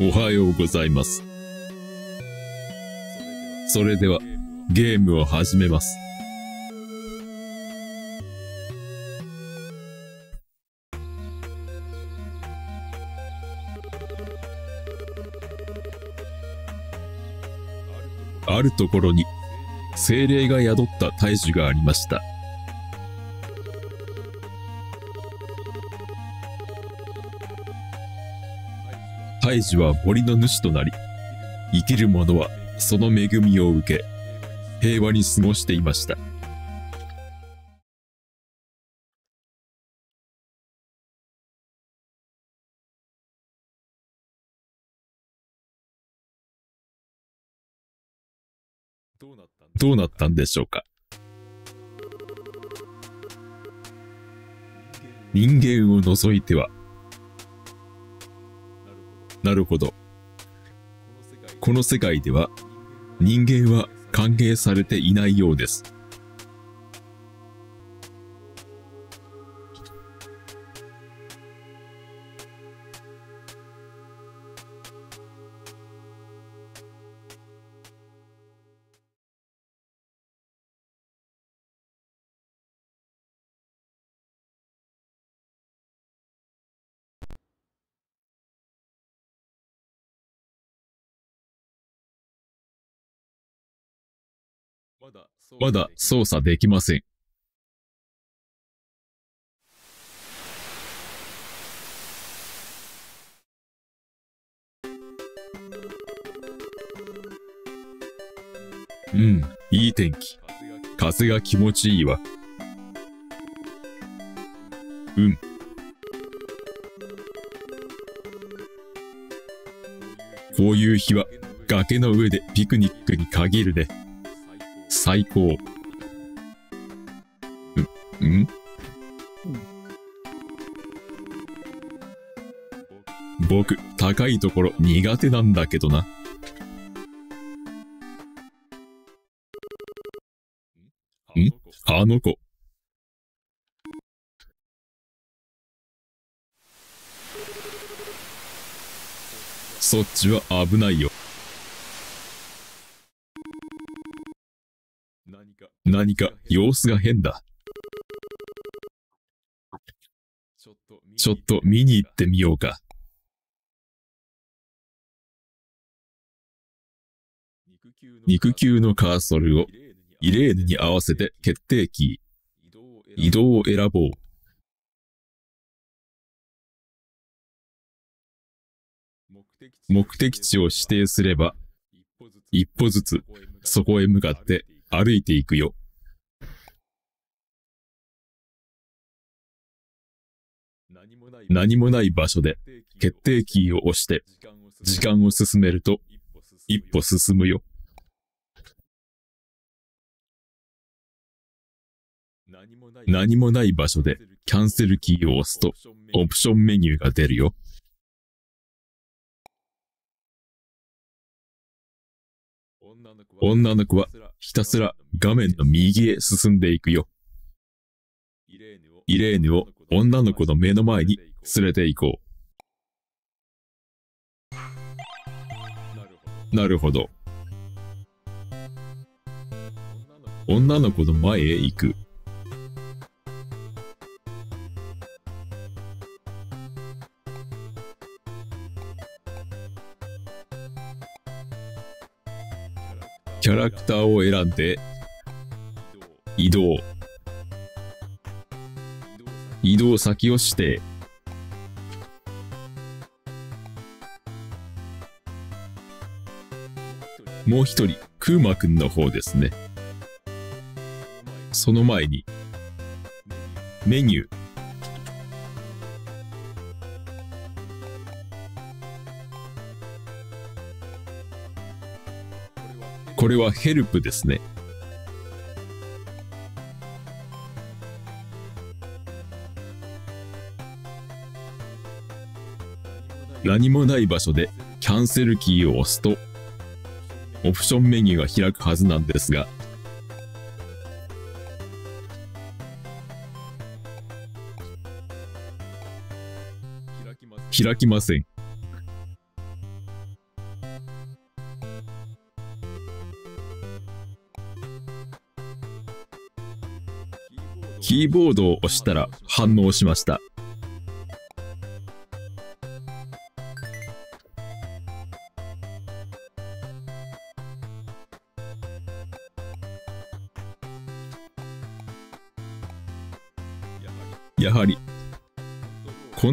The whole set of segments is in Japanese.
おはようございます。それでは、ゲームを始めます。あるところに、精霊が宿った大樹がありました。大樹は森の主となり、生きる者はその恵みを受け、平和に過ごしていました。どうなったんでしょうか？人間を除いては、なるほど。この世界では人間は歓迎されていないようです。まだ操作できません。うん、いい天気。風が気持ちいいわ。うん。こういう日は崖の上でピクニックに限るね。最高。ん、ん？僕、高いところ苦手なんだけどな。ん？あの子。そっちは危ないよ。何か様子が変だ。ちょっと見に行ってみようか。肉球のカーソルをイレーヌに合わせて決定キー。移動を選ぼう。目的地を指定すれば、一歩ずつそこへ向かって歩いていくよ。何もない場所で決定キーを押して時間を進めると一歩進むよ。何もない場所でキャンセルキーを押すとオプションメニューが出るよ。女の子はひたすら画面の右へ進んでいくよ。イレーヌを女の子の目の前に連れて行こう。なるほど。女の子の前へ行く。キャラクターを選んで、移動。移動先を指定。もう一人、クーマくんの方ですね。その前に、メニュー。これはヘルプですね。何もない場所でキャンセルキーを押すと、オプションメニューが開くはずなんですが、開きません。キーボードを押したら反応しました。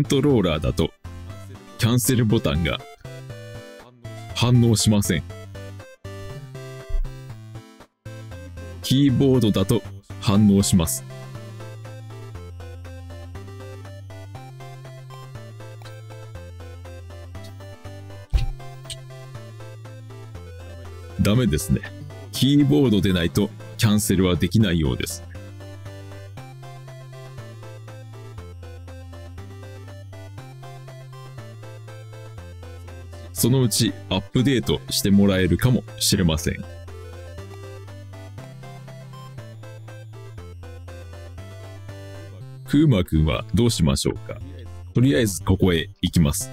トローラーだと、キャンセルボタンが反応しません。キーボードだと反応します。ダメですね。キーボードでないとキャンセルはできないようです。そのうちアップデートしてもらえるかもしれません。クーマくんはどうしましょうか？とりあえずここへ行きます。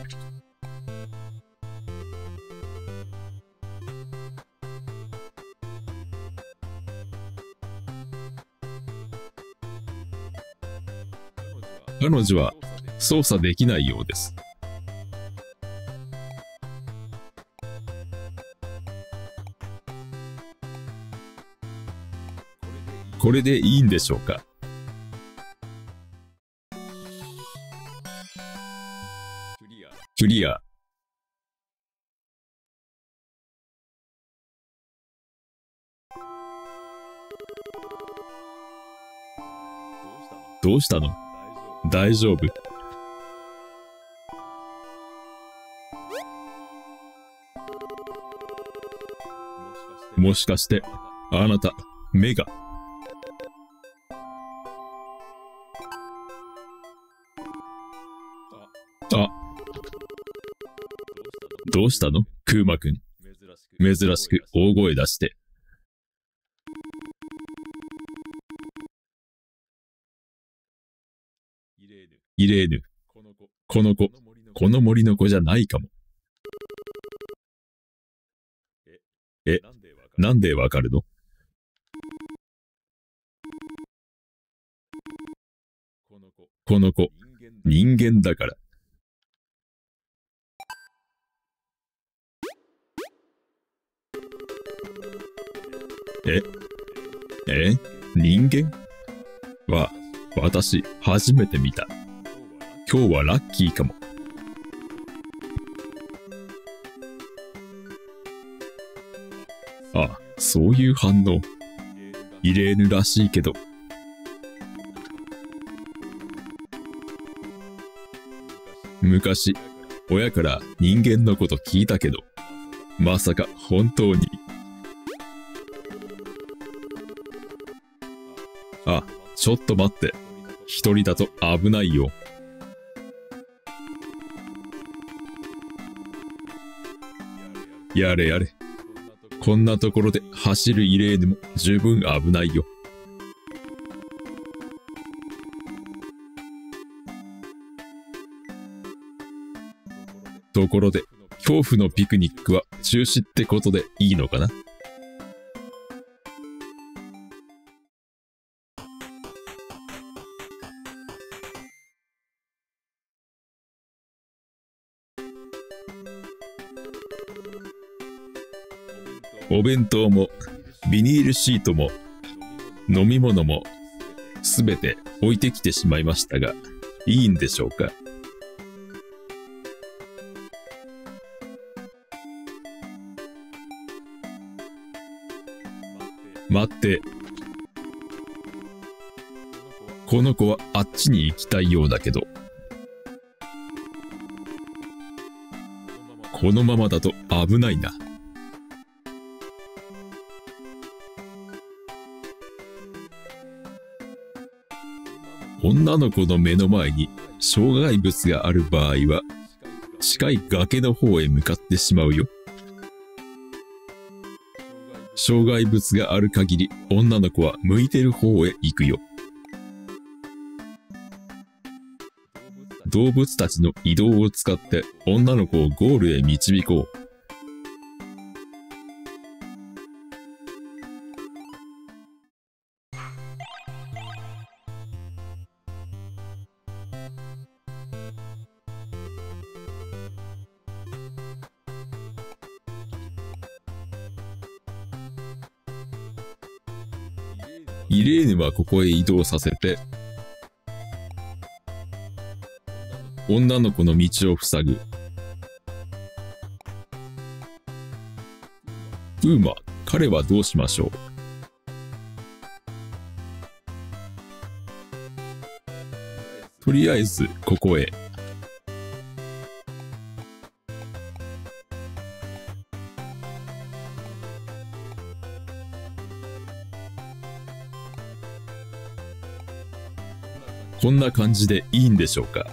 彼女は操作できないようです。これでいいんでしょうか？クリア。どうしたの？大丈夫。もしかして、あなた、目が。うしたの？クーマくん。珍しく大声出して。イレーヌ。この子、この森の子じゃないかも。え、なんでわかるの？この子、人間だから。ええ人間？は、私、初めて見た。今日はラッキーかも。あ、そういう反応。イレーヌらしいけど。昔、親から人間のこと聞いたけど、まさか本当に。ちょっと待って。一人だと危ないよ。やれやれ。こんなところで走るイレーヌも十分危ないよ。ところで、恐怖のピクニックは中止ってことでいいのかな？お弁当も、ビニールシートも、飲み物も、すべて置いてきてしまいましたが、いいんでしょうか？待って。この子はあっちに行きたいようだけど。このままだと危ないな。女の子の目の前に障害物がある場合は、近い崖の方へ向かってしまうよ。障害物がある限り女の子は向いてる方へ行くよ。動物たちの移動を使って女の子をゴールへ導こう。はここへ移動させて、女の子の道を塞ぐ。ウーマ、彼はどうしましょう？とりあえず、ここへ。こんな感じでいいんでしょうか？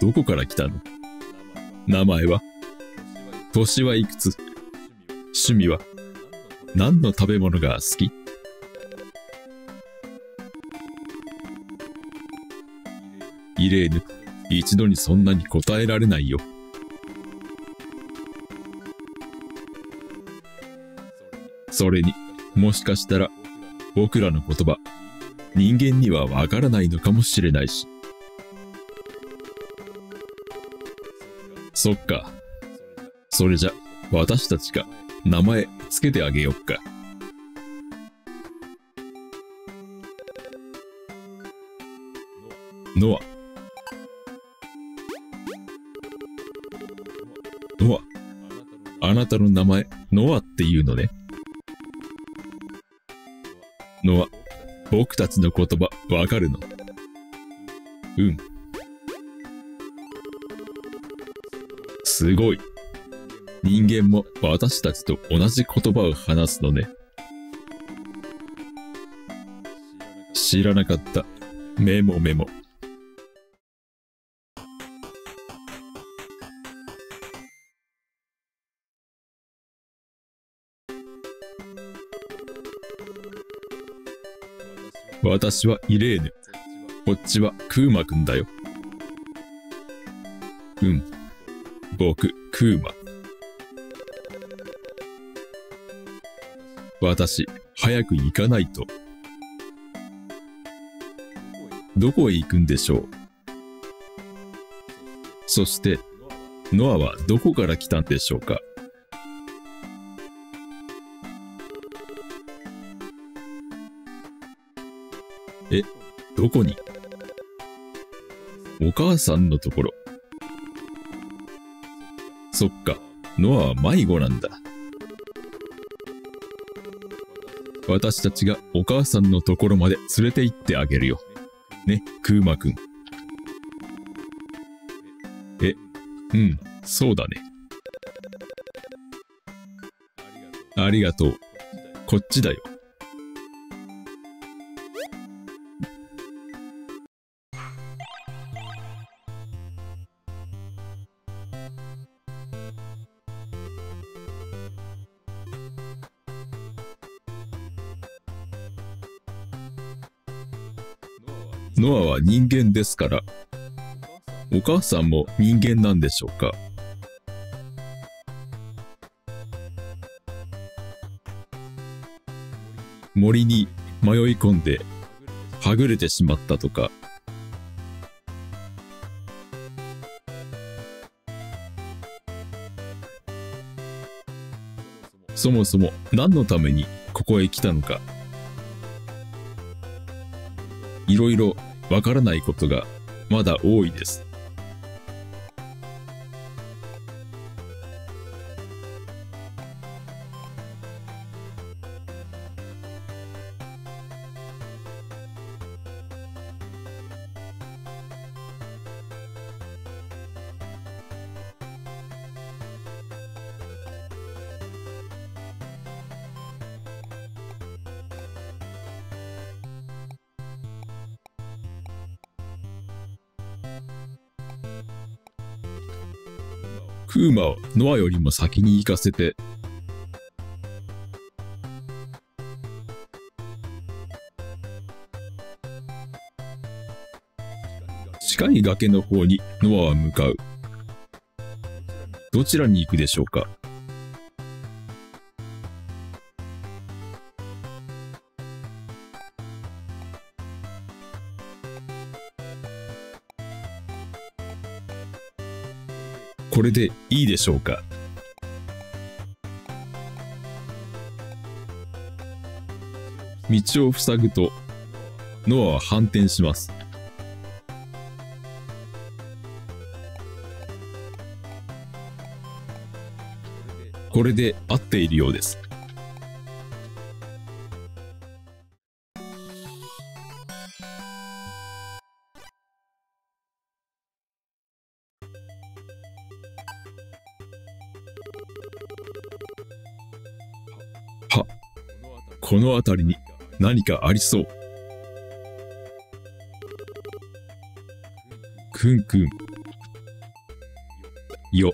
どこから来たの？名前は？年はいくつ？趣味は？何の食べ物が好き？イレーヌ、一度にそんなに答えられないよ。それに、もしかしたら、僕らの言葉、人間にはわからないのかもしれないし。そっか。それじゃ、私たちが名前つけてあげよっか。ノア。ノア。あなたの名前、ノアっていうのね。ノア、僕たちの言葉、わかるの？うん。すごい。人間も私たちと同じ言葉を話すのね。知らなかった。メモメモ。私はイレーヌ。こっちはクーマくんだよ。うん。僕、クーマ。私、早く行かないと。どこへ行くんでしょう？そして、ノアはどこから来たんでしょうか？え、どこに？お母さんのところ。そっか、ノアは迷子なんだ。私たちがお母さんのところまで連れて行ってあげるよ。ね、クーマくん。え、うん、そうだね。ありがとう。こっちだよ。人間ですから、お母さんも人間なんでしょうか？森に迷い込んで、はぐれてしまったとか、そもそも何のためにここへ来たのか、いろいろわからないことがまだ多いです。ノアよりも先に行かせて。近い崖の方にノアは向かう。どちらに行くでしょうか？これでいいでしょうか？道を塞ぐと、ノアは反転します。これで合っているようです。この辺りに何かありそう。くんくん。よ。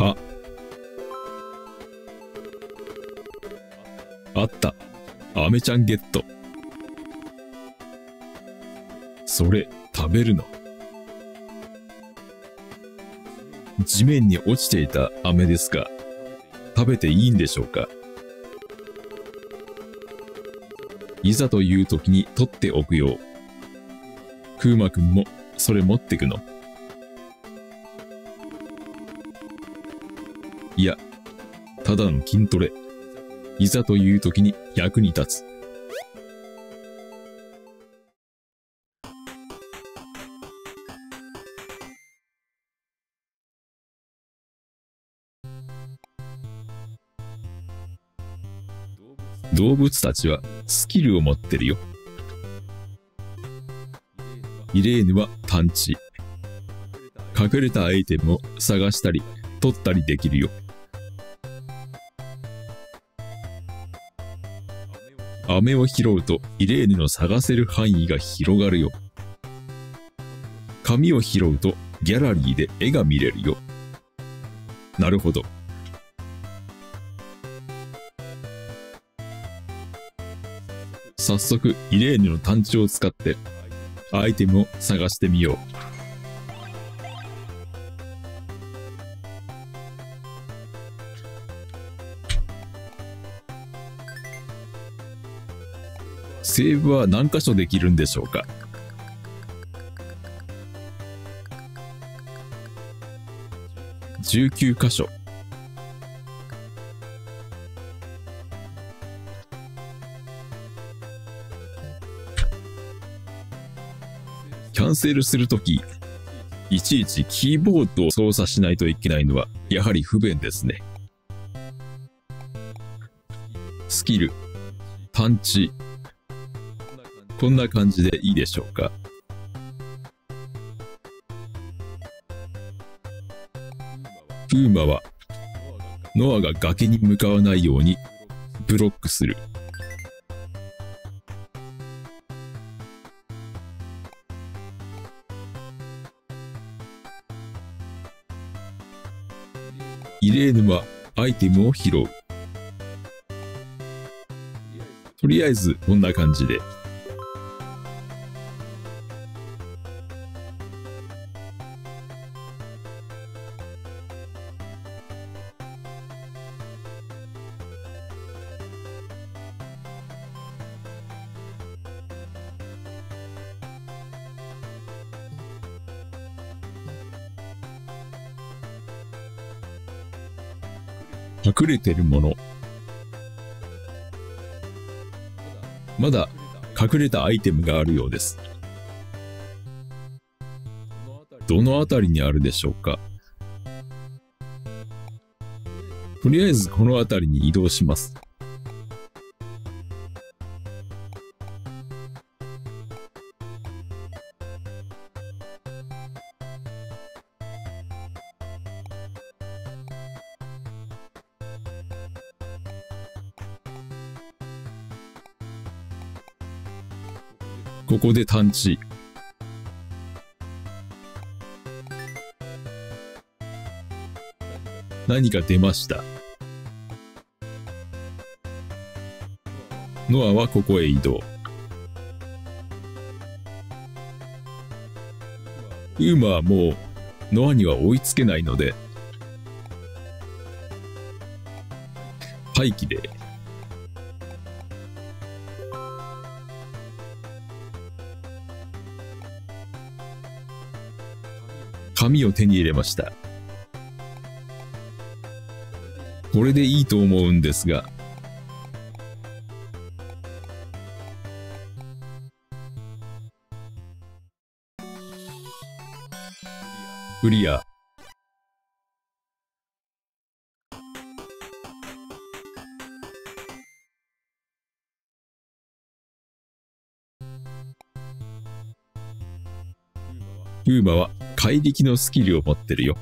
あ。あった。アメちゃんゲット。それ、食べるの。地面に落ちていた飴ですが、食べていいんでしょうか？いざという時に取っておくよう。クーマくんもそれ持ってくのいや、ただの筋トレ。いざという時に役に立つ。動物たちはスキルを持ってるよ。イレーヌは探知。隠れたアイテムを探したり、取ったりできるよ。飴を拾うとイレーヌの探せる範囲が広がるよ。紙を拾うとギャラリーで絵が見れるよ。なるほど。早速、イレーヌの探知を使って、アイテムを探してみよう。セーブは何箇所できるんでしょうか？19箇所。ンセルするとき、いちいちキーボードを操作しないといけないのは、やはり不便ですね。スキル、探知。こんな感じでいいでしょうか。プーマは、ノアが崖に向かわないようにブロックする。ゲームはアイテムを拾う。とりあえずこんな感じで。隠れてるもの。まだ隠れたアイテムがあるようです。どの辺りにあるでしょうか？とりあえずこの辺りに移動します。こで探知。何か出ました。ノアはここへ移動。ウーマはもう、ノアには追いつけないので、廃棄で紙を手に入れました。これでいいと思うんですが、クリア。ウーマは怪力のスキルを持ってるよ。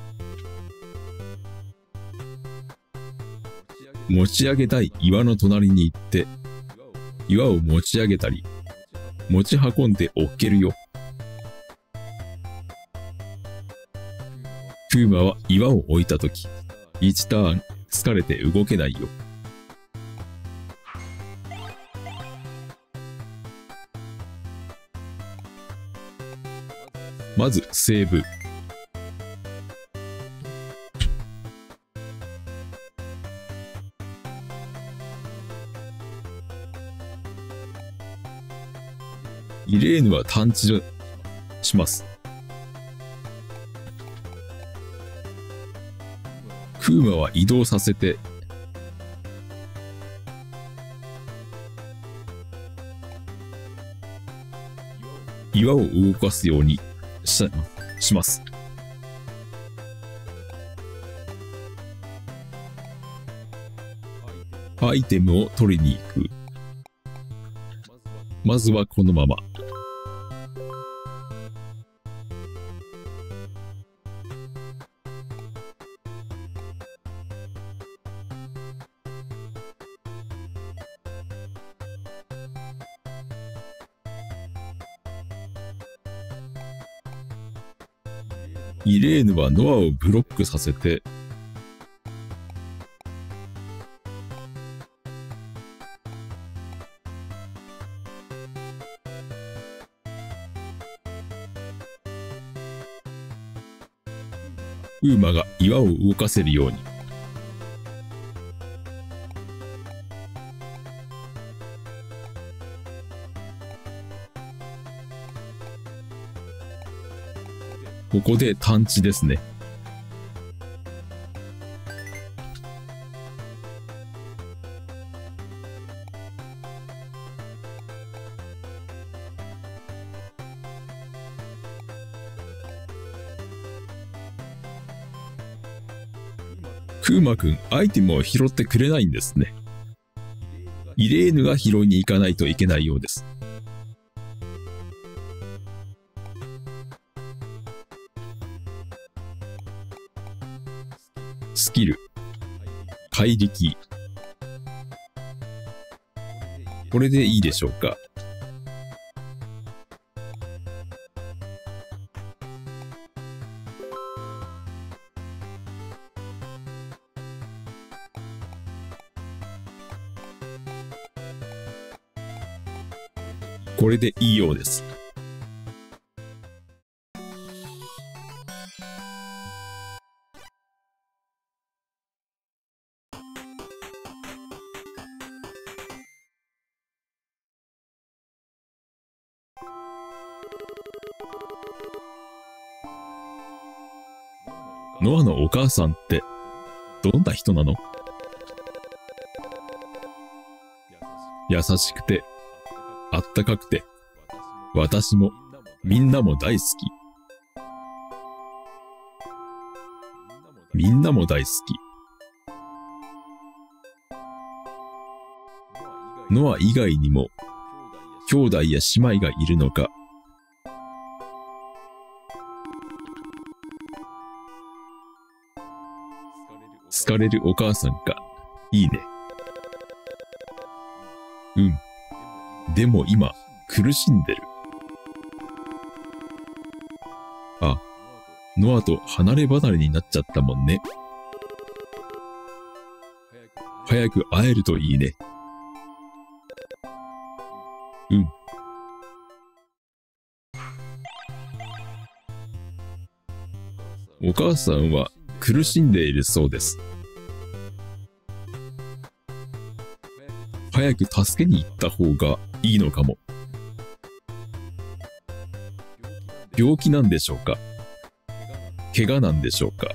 持ち上げたい岩の隣に行って、岩を持ち上げたり、持ち運んでおけるよ。クーマは岩を置いたとき、1ターン疲れて動けないよ。まず、セーブ。イレーヌは探知します。クーマは移動させて、岩を動かすようにしします。アイテムを取りに行く。まずはこのまま。ばノアをブロックさせて、ウーマが岩を動かせるように。ここで探知ですね。クーマくん、アイテムを拾ってくれないんですね。イレーヌが拾いに行かないといけないようです。怪力。これでいいでしょうか？これでいいようです。母さんって、どんな人なの？優しくて、あったかくて、私も、みんなも大好き。みんなも大好き。ノア以外にも、兄弟や姉妹がいるのか、好かれるお母さんか。いいね。うん。でも今、苦しんでる。あ、ノアと離れ離れになっちゃったもんね。早く会えるといいね。うん。お母さんは苦しんでいるそうです。早く助けに行った方がいいのかも。病気なんでしょうか？怪我なんでしょうか？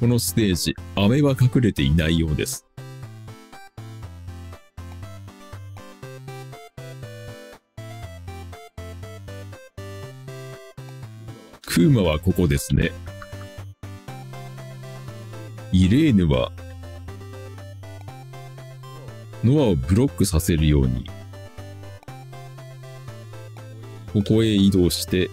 このステージ、飴は隠れていないようです。クーマはここですね。イレーヌは、ノアをブロックさせるように、ここへ移動して、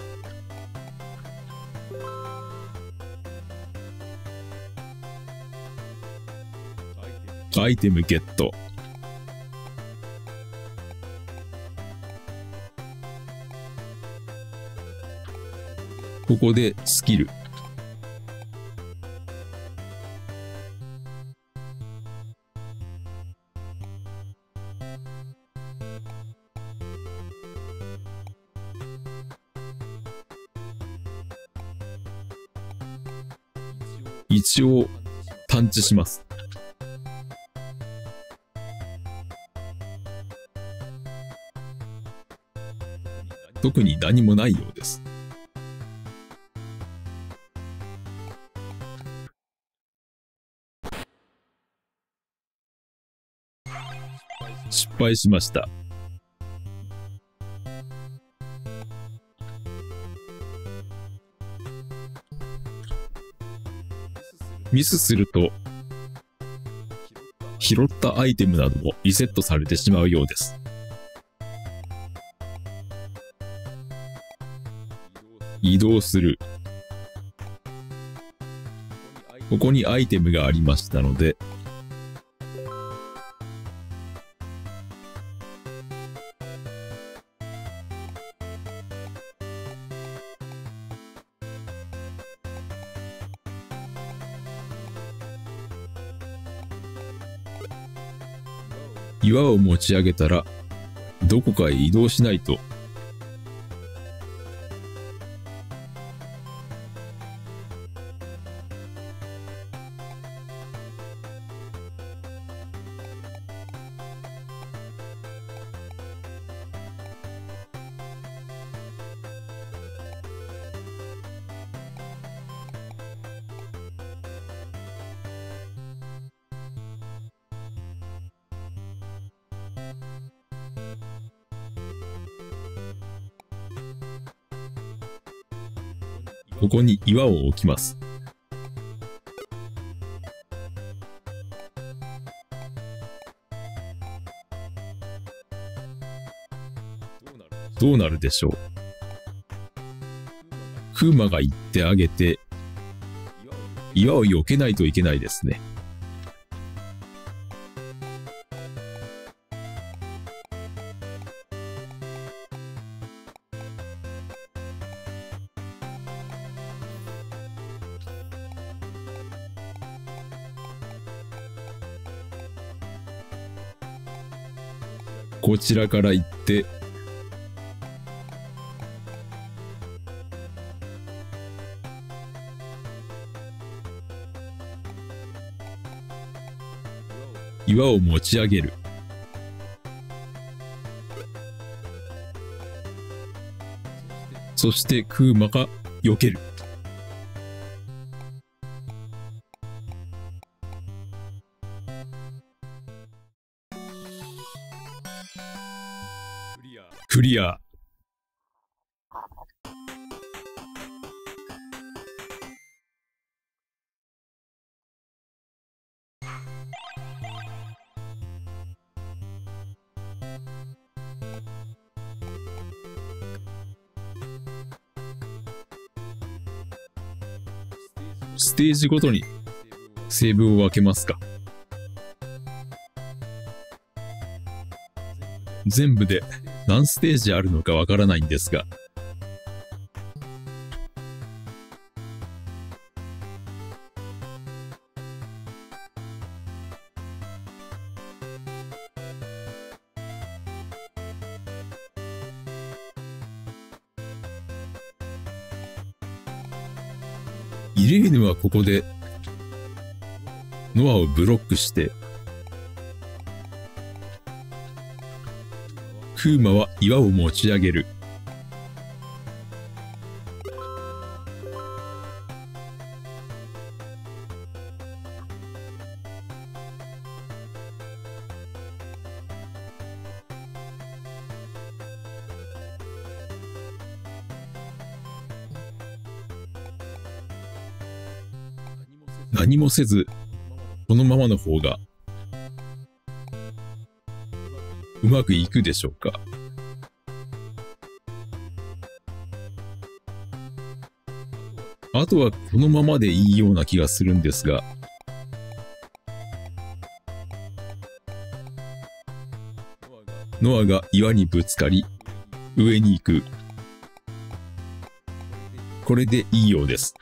アイテムゲット。ここでスキル。一応探知します。特に何もないようです。敗しました。ミスすると、拾ったアイテムなどもリセットされてしまうようです。移動する。ここにアイテムがありましたので、岩を持ち上げたら、どこかへ移動しないと。ここに岩を置きます。どうなるでしょう？クーマが行ってあげて、岩を避けないといけないですね。こちらから行って、岩を持ち上げる。そしてクーマが避ける。ージごとにセーブを分けますか。全部で何ステージあるのかわからないんですが。こで、ノアをブロックして、クーマは岩を持ち上げる。何もせず、このままの方が、うまくいくでしょうか。あとはこのままでいいような気がするんですが、ノアが岩にぶつかり、上に行く。これでいいようです。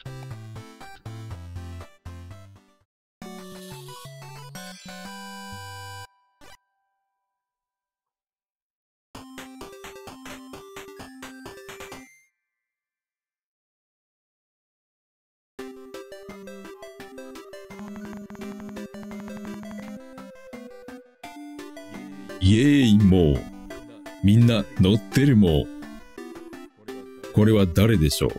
誰でしょう？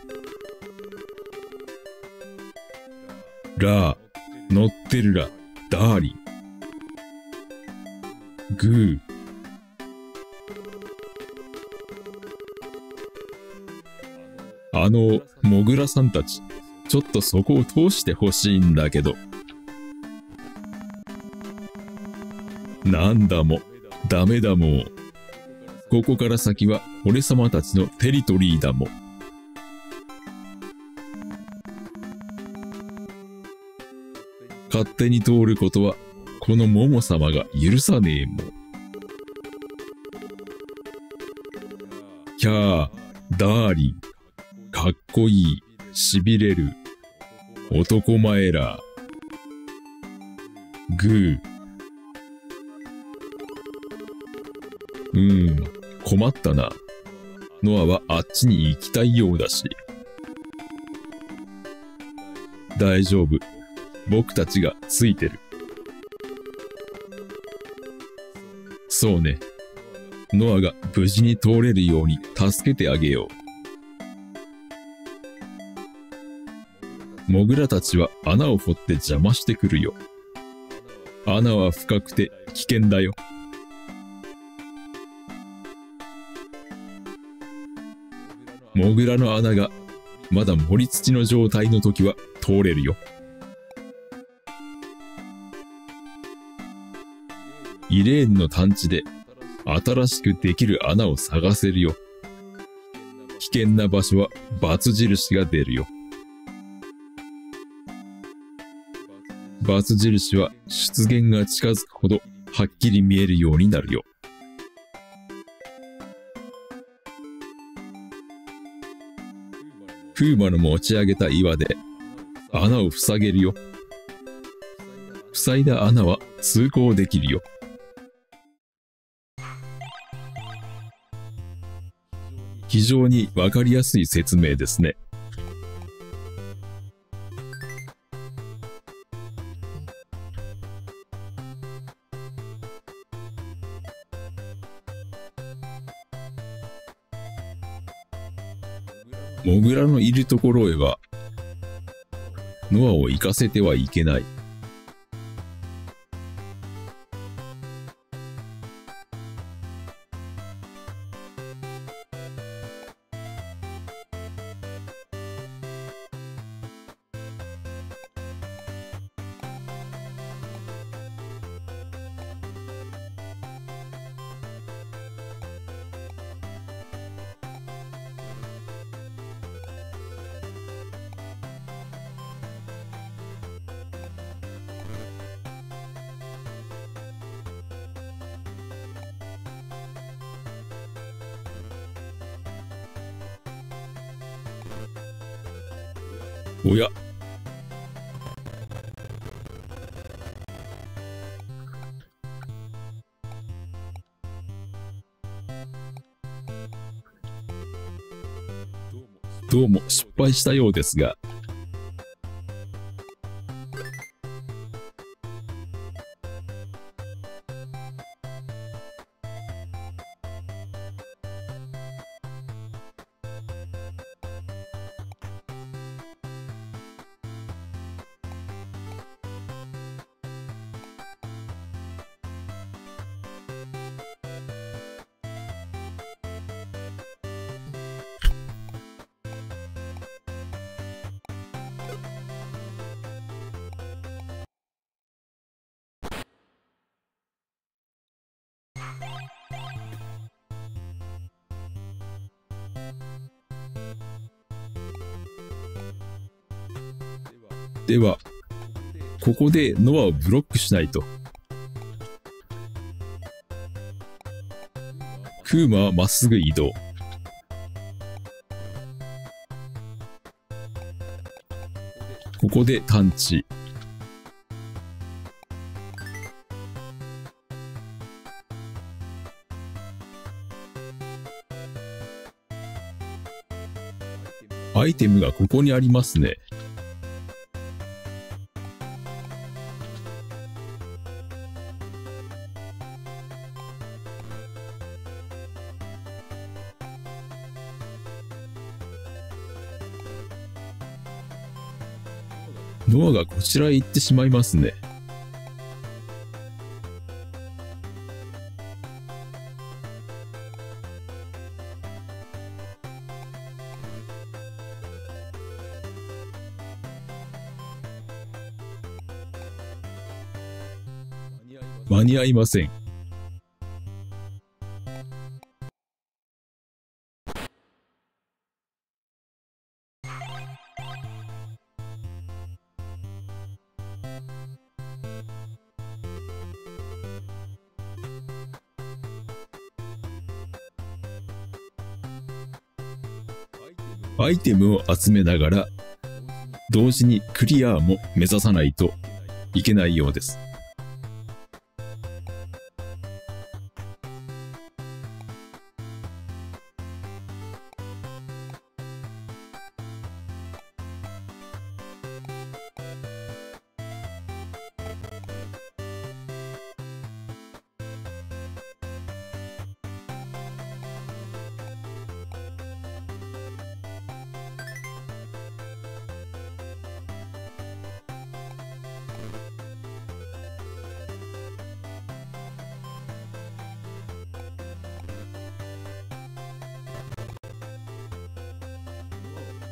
ラー、乗ってるら、ダーリン。グー。あの、モグラさんたち、ちょっとそこを通してほしいんだけど。なんだも、ダメだもう。ここから先は俺様たちのテリトリーだも。勝手に通ることは、このモモ様が許さねえもん。キャー、ダーリン、かっこいい、痺れる、男前ら、グー。うーん、困ったな。ノアはあっちに行きたいようだし。大丈夫。僕たちがついてる。そうね。ノアが無事に通れるように助けてあげよう。モグラたちは穴を掘って邪魔してくるよ。穴は深くて危険だよ。モグラの穴がまだ盛り土の状態の時は通れるよ。イレーンの探知で新しくできる穴を探せるよ。危険な場所は×印が出るよ。×印は出現が近づくほどはっきり見えるようになるよ。フーマの持ち上げた岩で穴を塞げるよ。塞いだ穴は通行できるよ。非常にわかりやすい説明ですね。モグラのいるところへは、ノアを行かせてはいけない。したようですが、ここでノアをブロックしないと。クーマはまっすぐ移動。ここで探知。アイテムがここにありますね。がこちらへ行ってしまいますね。間に合いません。アイテムを集めながら、同時にクリアも目指さないといけないようです。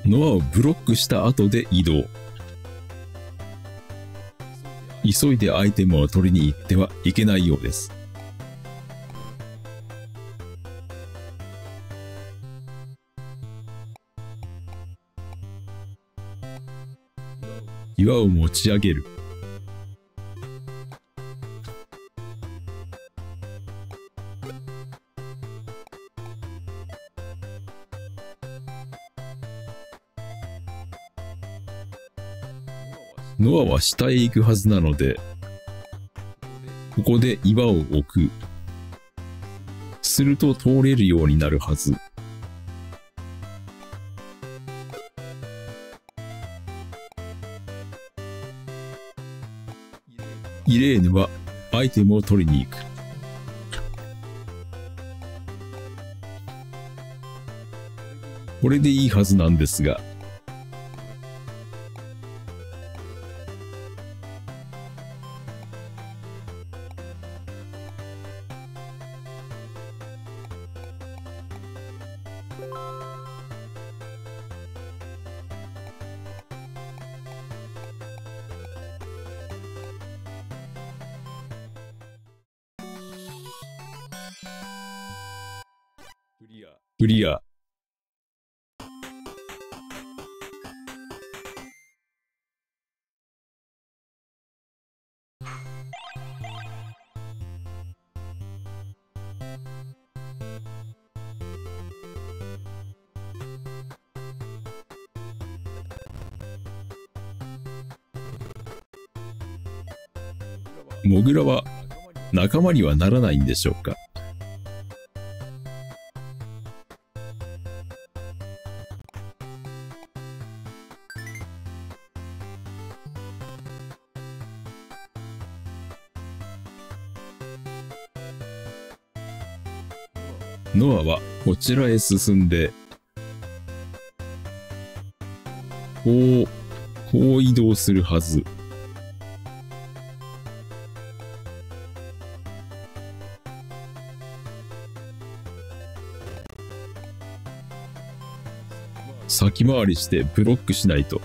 ノアをブロックした後で移動。急いでアイテムを取りに行ってはいけないようです。岩を持ち上げる。ノアは下へ行くはずなので、ここで岩を置く。すると通れるようになるはず。イレーヌはアイテムを取りに行く。これでいいはずなんですが、モグラは仲間にはならないんでしょうか？ノアはこちらへ進んで、こう、こう移動するはず。先回りしてブロックしないと。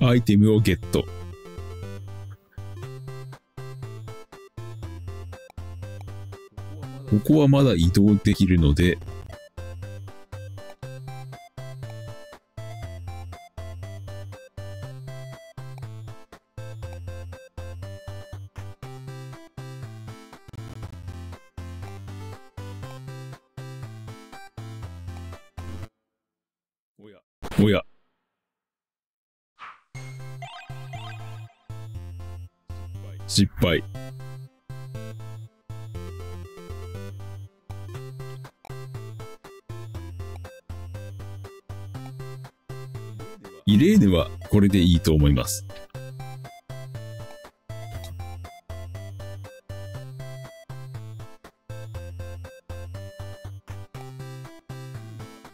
アイテムをゲット。ここはまだ移動できるので、と思います。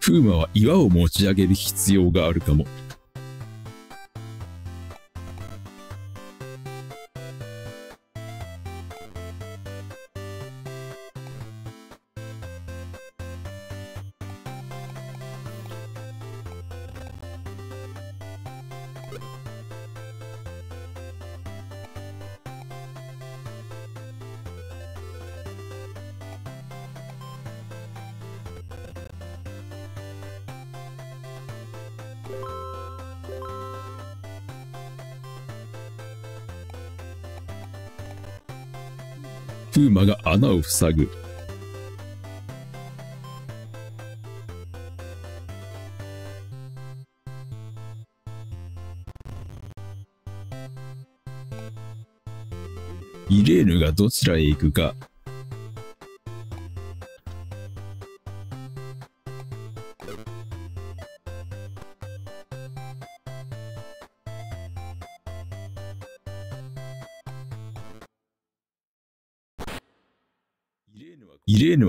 フーマは岩を持ち上げる必要があるかも。を塞ぐ。イレーヌがどちらへ行くか。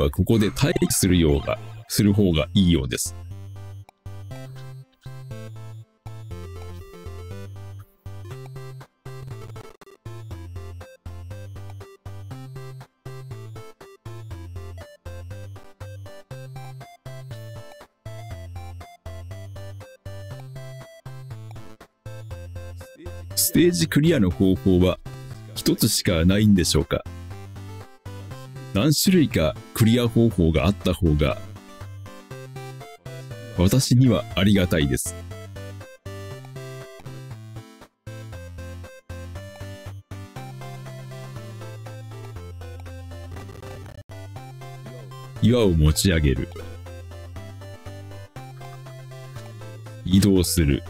はここで待機するようが、する方がいいようです。ステージクリアの方法は一つしかないんでしょうか？何種類かクリア方法があった方が私にはありがたいです。岩を持ち上げる。移動する。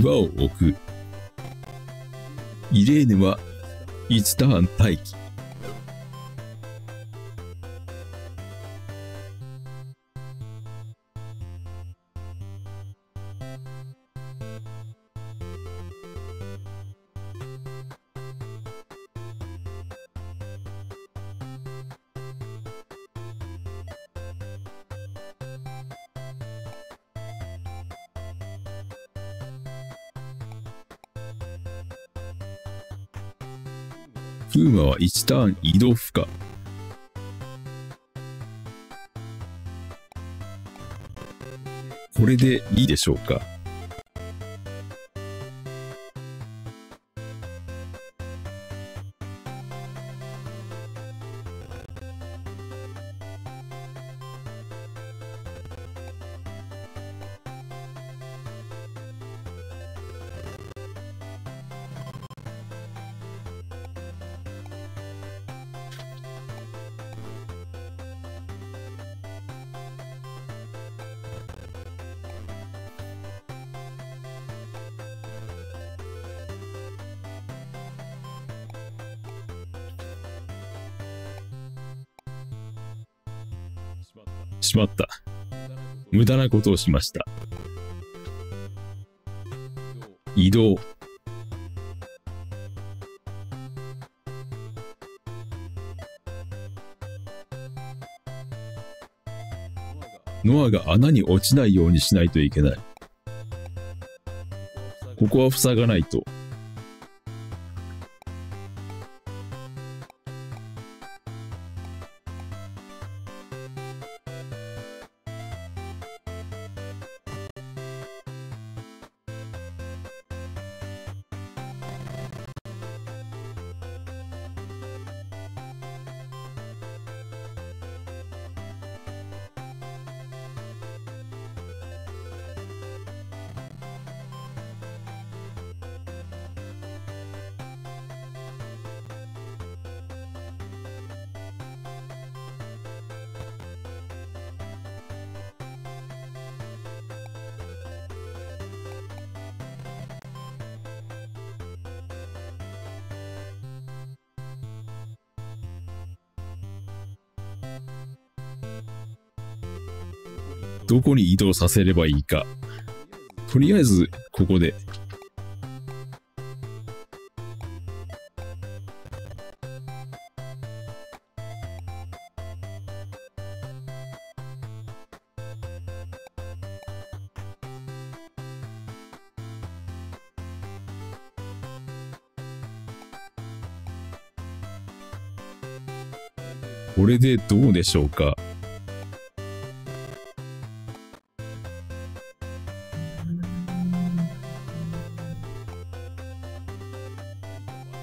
岩を置く。イレーヌは1ターン待機。ターン移動負荷。これでいいでしょうかことをしました。移動。ノアが穴に落ちないようにしないといけない。こは塞がないと。どこに移動させればいいか。とりあえず、ここで。これでどうでしょうか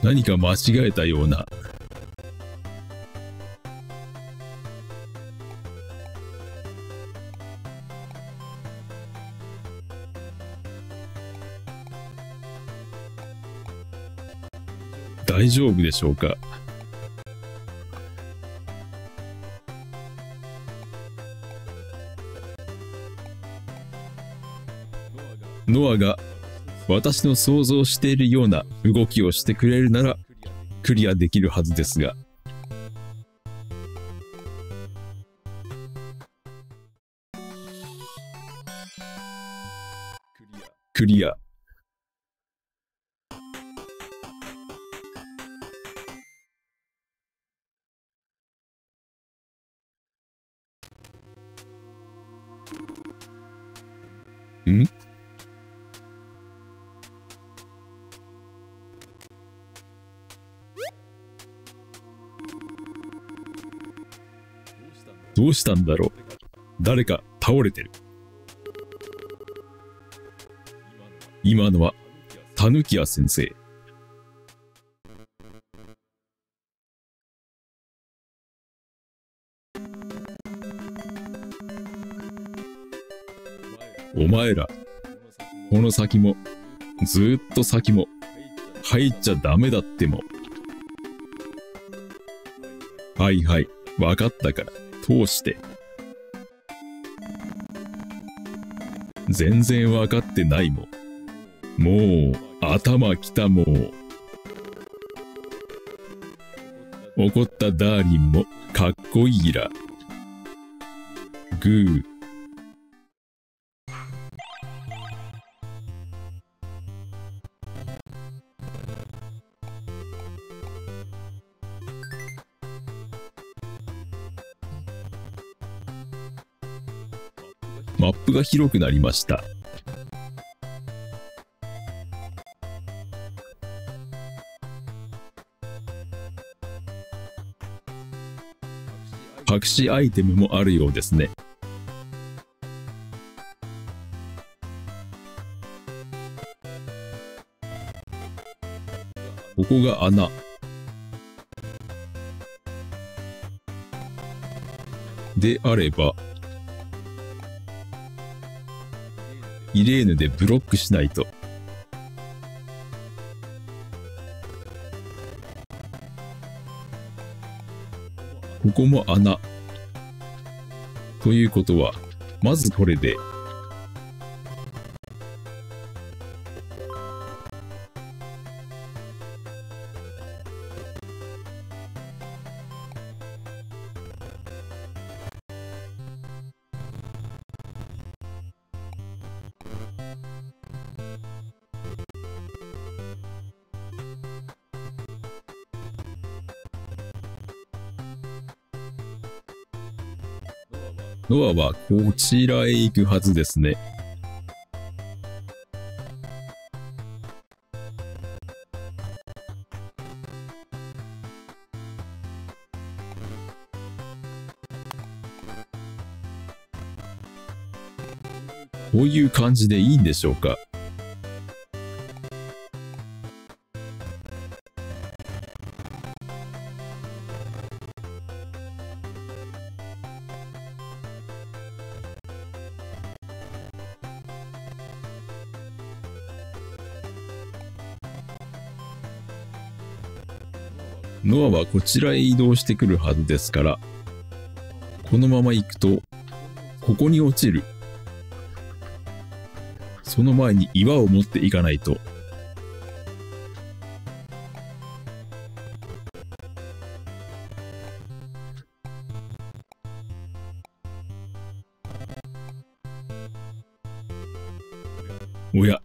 何か間違えたような。大丈夫でしょうか？ノアが私の想像しているような動きをしてくれるならクリアできるはずですが。クリア。どうしたんだろう？誰か倒れてる。今のは、タヌキア先生。お前ら、この先も、ずっと先も、入っちゃダメだっても。はいはい、わかったから。通して。全然わかってないもん。もう、頭きたもう。怒ったダーリンもかっこいいら。グー。マップが広くなりました。隠しアイテムもあるようですね。ここが穴。であれば、イレーヌでブロックしないと。ここも穴。ということは、まずこれでアはこちらへ行くはずですね。こういう感じでいいんでしょうか？こちらへ移動してくるはずですから、このまま行くと、ここに落ちる。その前に岩を持っていかないと。おや。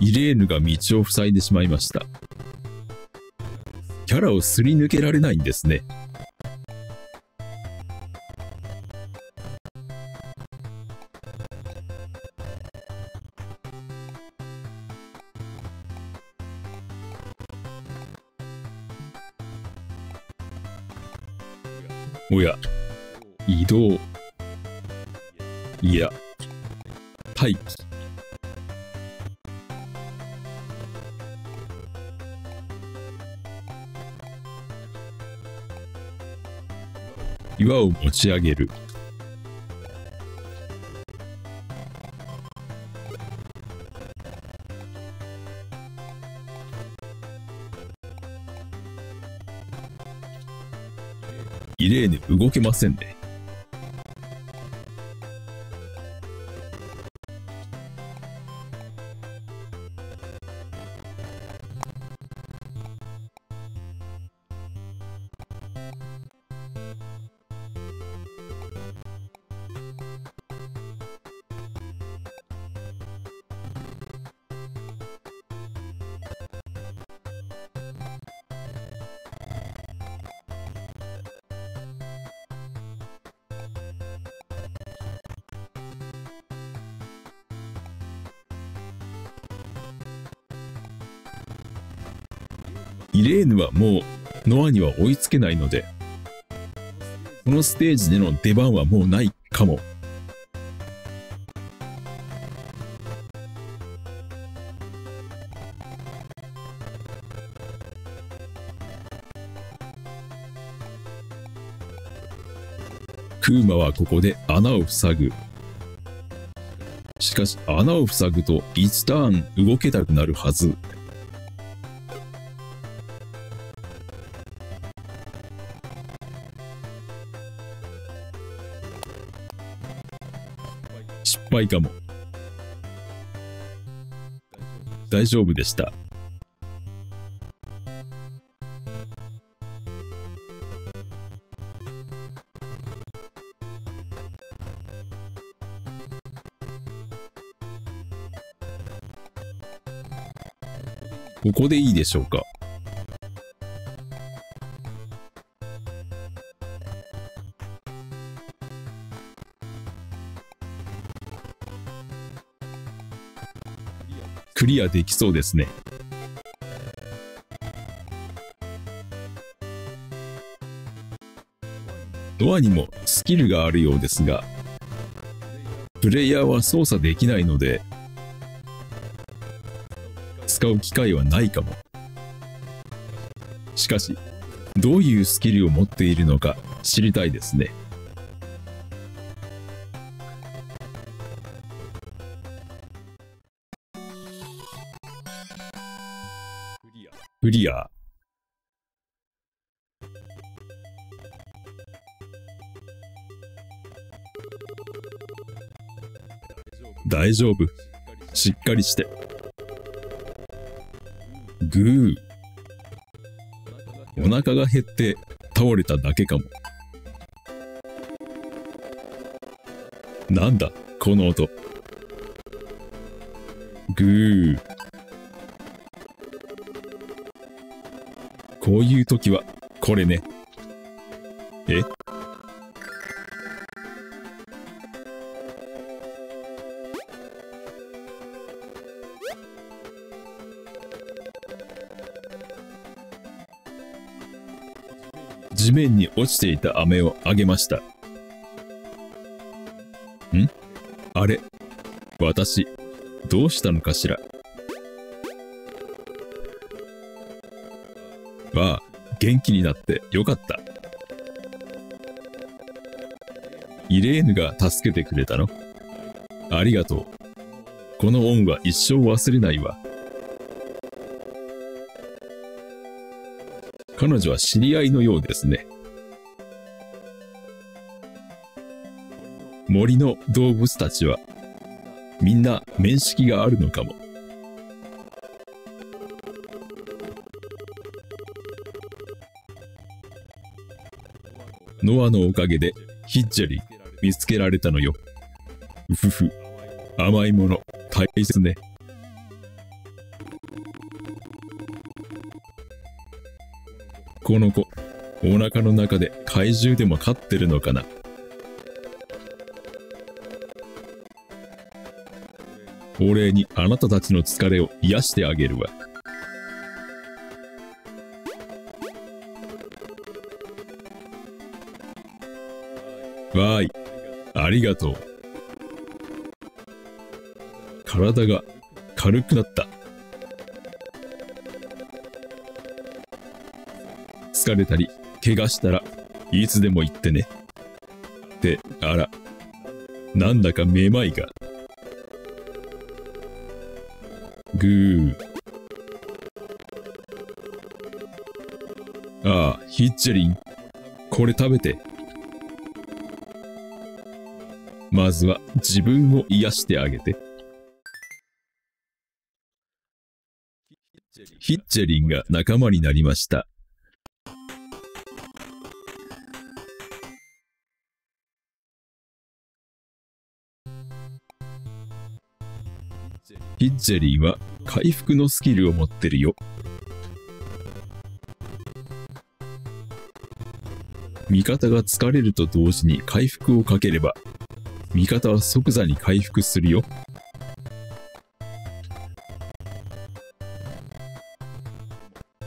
イレーヌが道を塞いでしまいました。をすり抜けられないんですね。岩を持ち上げる。イレーヌ動けませんね。イレーヌはもうノアには追いつけないので、このステージでの出番はもうないかも。クーマはここで穴を塞ぐ。しかし穴を塞ぐと1ターン動けたくなるはず。失敗かも。大丈夫でした。ここでいいでしょうか。アできそうですね。ドアにもスキルがあるようですが、プレイヤーは操作できないので、使う機会はないかも。しかし、どういうスキルを持っているのか知りたいですね。クリア。大丈夫。しっかりして。ぐー。お腹が減って倒れただけかも。なんだ、この音。ぐー。こういう時は、これね。え？地面に落ちていた飴をあげました。ん？あれ？私、どうしたのかしら？元気になってよかった。イレーヌが助けてくれたの？ありがとう。この恩は一生忘れないわ。彼女は知り合いのようですね。森の動物たちは、みんな面識があるのかも。ノアのおかげでヒッジャリ見つけられたのよ。うふふ。甘いもの、大切ね。この子、お腹の中で怪獣でも飼ってるのかなお礼にあなたたちの疲れを癒してあげるわ。わーい、ありがとう。体が軽くなった。疲れたり、怪我したらいつでも言ってね。って、あら、なんだかめまいが。ぐー。ああ、ヒッチェリン。これ食べて。まずは自分を癒してあげて。ヒッチェリンが仲間になりました。ヒッチェリンは回復のスキルを持ってるよ。味方が疲れると同時に回復をかければ、味方は即座に回復するよ。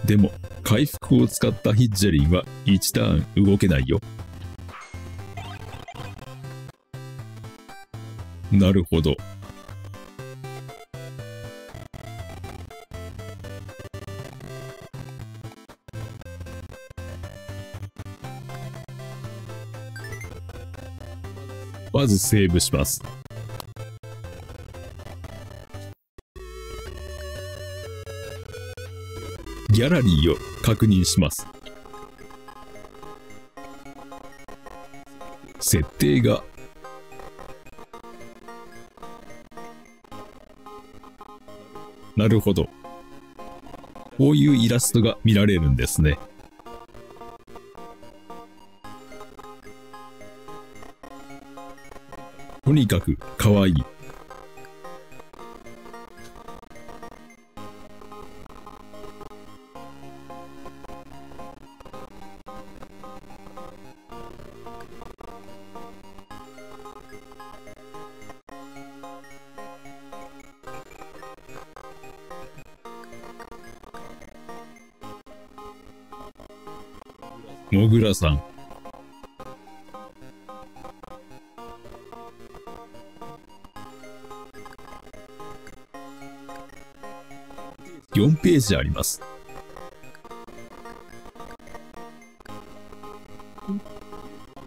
でも、回復を使ったヒッジェリンは1ターン動けないよ。なるほど。まずセーブします。ギャラリーを確認します。設定がなるほど。こういうイラストが見られるんですね。にかく可愛い。もぐらさん。4ページあります。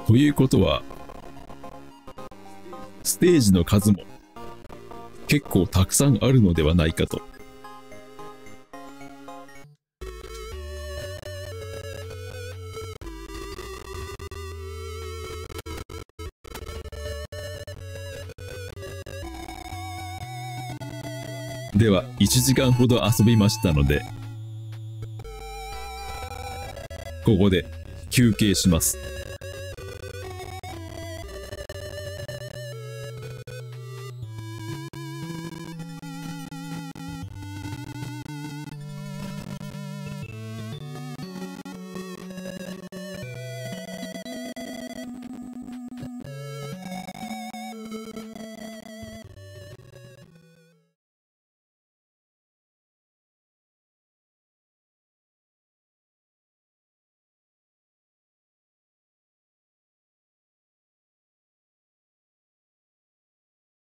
ということは、ステージの数も結構たくさんあるのではないかと。1時間ほど遊びましたので、ここで休憩します。